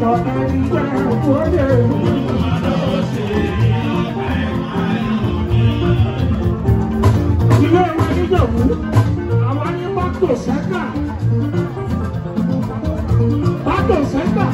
bàbá mi jẹ́ òkúròdè mi. Ilé wa níjọ̀bú, àwa ní mọ́tò sẹ́kà. Mọ́tò sẹ́kà.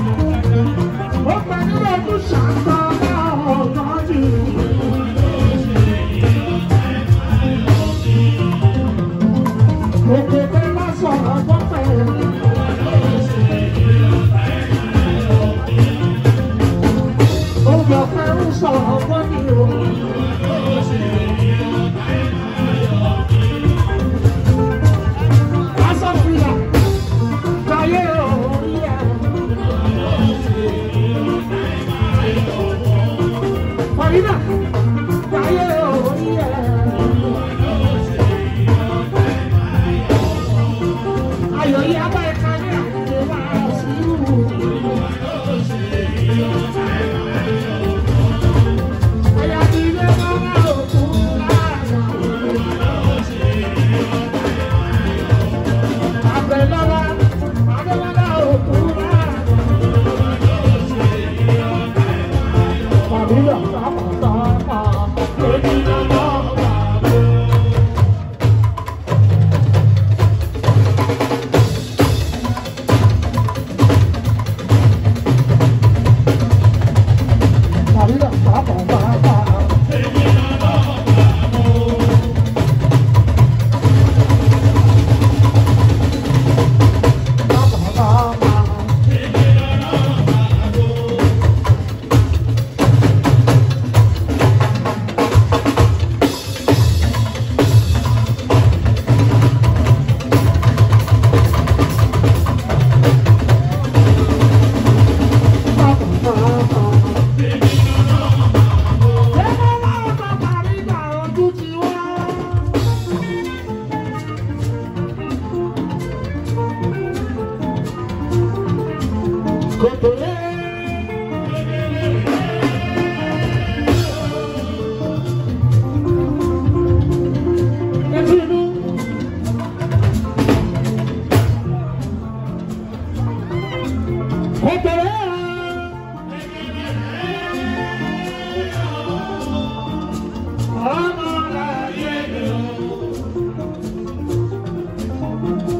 有。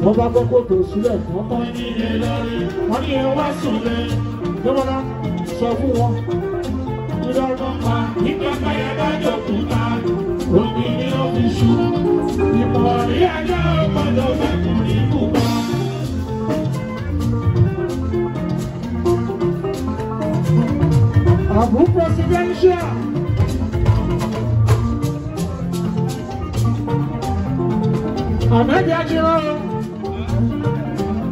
wọ́n bá gbọ́ tó sílẹ̀ fún ọkọ. wọ́n ní ẹ wá sùnlẹ̀ lọ́wọ́lá sọ fún wọn. ìrọ̀rùn pa nígbà báyà bá jòkó ta òbí ní ọ́fíìsù. ìmọ̀ rí ajá ọgbọ́dọ̀ fẹ́kùnrin púpọ̀. Abu presidential. Ahmed Yajiro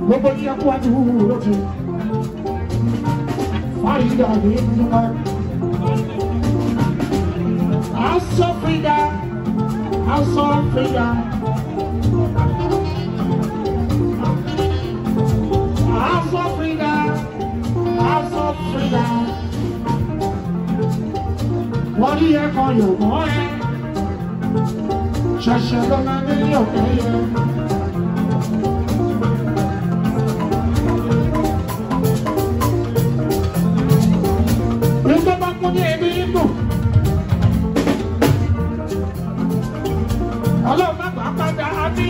gbogbo ní ẹkú wájú ló ti fáyidà ní mímọ. Aṣọ Frida, aṣọ Frida. Aṣọ Frida, aṣọ Frida. Wọ́n ní ẹ̀kọ́ yòókù ẹ̀. Ṣẹ̀ṣẹ̀ lọ́nà ní ọ̀kẹ́ yẹn. fún ní ẹbí dùn. ọlọ́run má gbà padà á ní.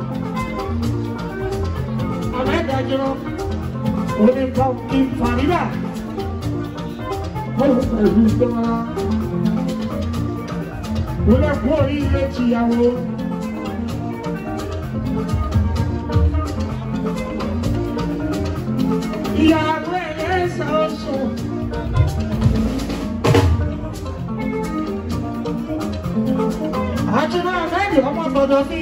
Ìbàdàn onípa ìfàmìlà wọ́n pẹ̀lú gbọ́n. Wọ́n lè kú orí ilé tìyàwó. Ìyàwó ẹ̀lẹ́sà ọ̀sùn. Àjọyọ̀ mẹ́rin ọmọ gbọ́dọ̀ fi.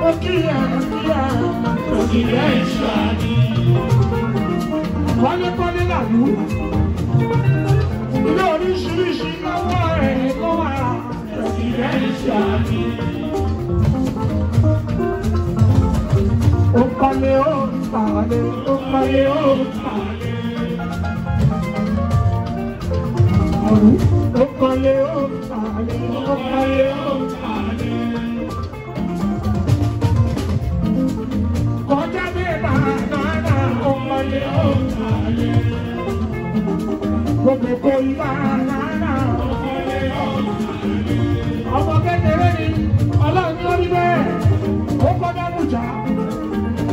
Nokia, Nokia, òkìlẹ̀ ìṣọ́ ni. Kọ́lékọ́lé làlú. Ilé oríṣiríṣi lọ́wọ́ rẹ̀ ló wà. Òkìlẹ̀ ìṣọ́ ni. Ó kọ́lé ó tàlé, ó kọ́lé ó tàlé. Ó kọ́lé ó tàlé, ó kọ́lé ó tàlé. òkòkò ibà lára. ọmọ kékeré ni ọlọ́run ní orí bẹ́ẹ̀ ó kọjá lùjà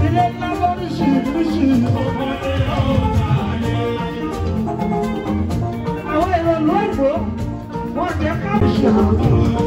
ilé ńlá lóríṣiríṣi. àwọn ìrònú òyìnbó wọn jẹ káàṣì àwọn.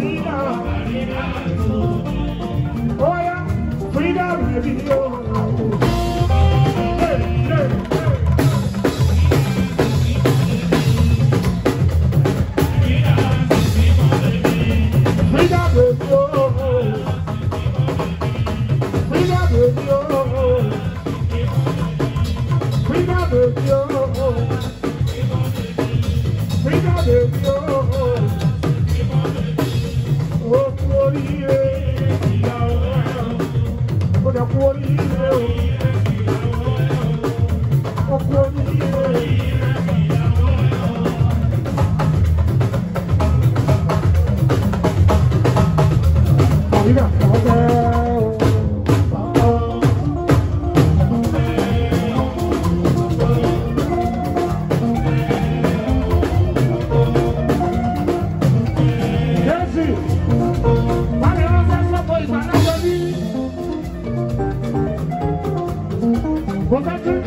freedom. Oh yeah, freedom, baby.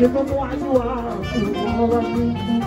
give them what you are.